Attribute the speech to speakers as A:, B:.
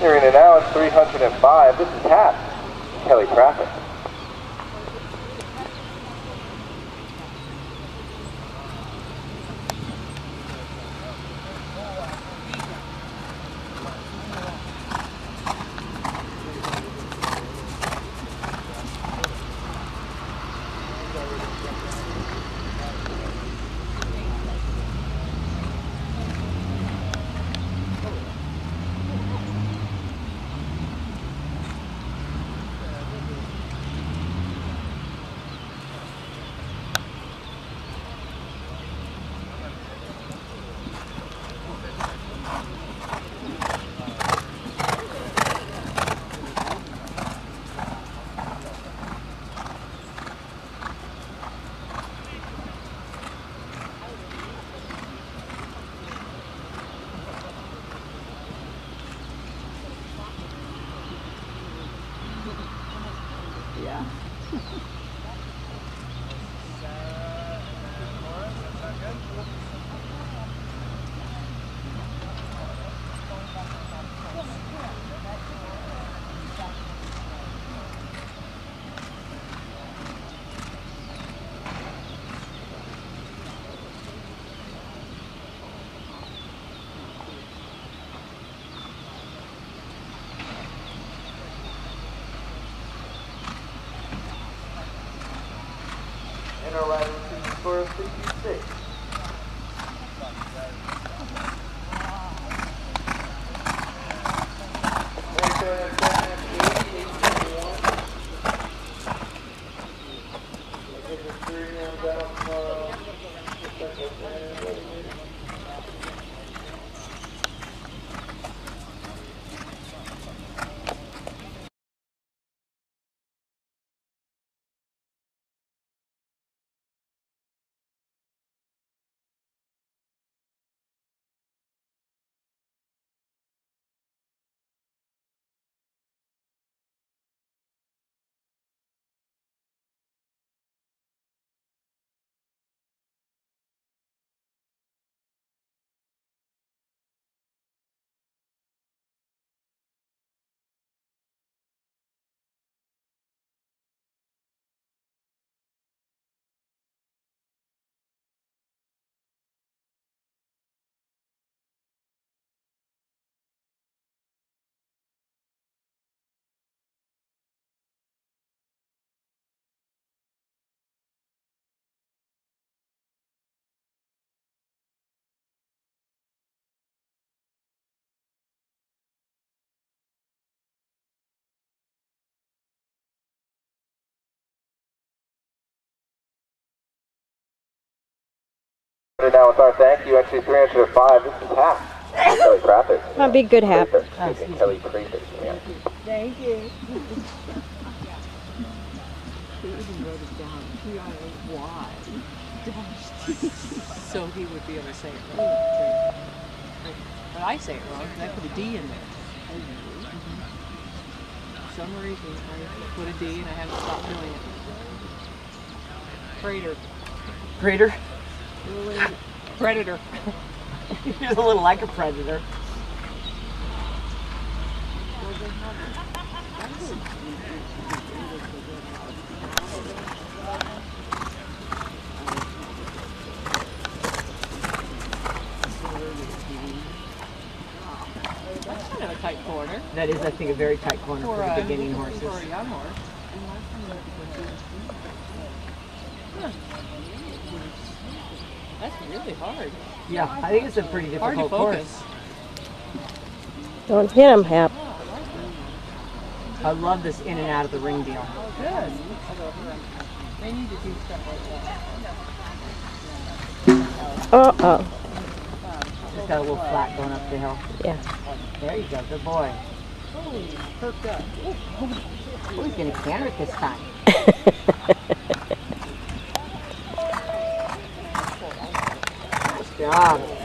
A: Hearing it now, it's 305. This is Hap, Kelly Traffic.
B: Our rider receiving score 56. Right there,
A: Now with our thank you, actually 305. This is Hap, Kelly Traffic.
C: Might be a good hat.
A: Excuse me, Kelly Traffic. Yeah.
D: Thank you. He even wrote it down, P-I-A-Y. So he would be able to say it right. But I say it wrong, 'cause I put a D in there. For some reason, I put a D and I haven't stopped doing it. Prater.
E: Greater.
D: Predator.
E: He's a little like a predator.
D: That's kind of a tight corner.
E: That is, I think, a very tight corner for,
D: For
E: the
D: a,
E: beginning
D: for
E: horses.
D: a young horse. Huh. That's really hard.
E: Yeah, I think it's a pretty
D: Hard to
E: difficult
D: focus.
E: course.
C: Don't hit him, Hap.
E: I love this in and out of the ring deal.
D: Good. They need to do stuff like that.
C: Uh-oh.
E: Just got a little flat going up the hill.
C: Yeah.
E: There you go, good boy.
D: Oh, perked up.
E: Oh, he's gonna canter it this time. Job.